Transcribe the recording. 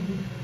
Mm-hmm.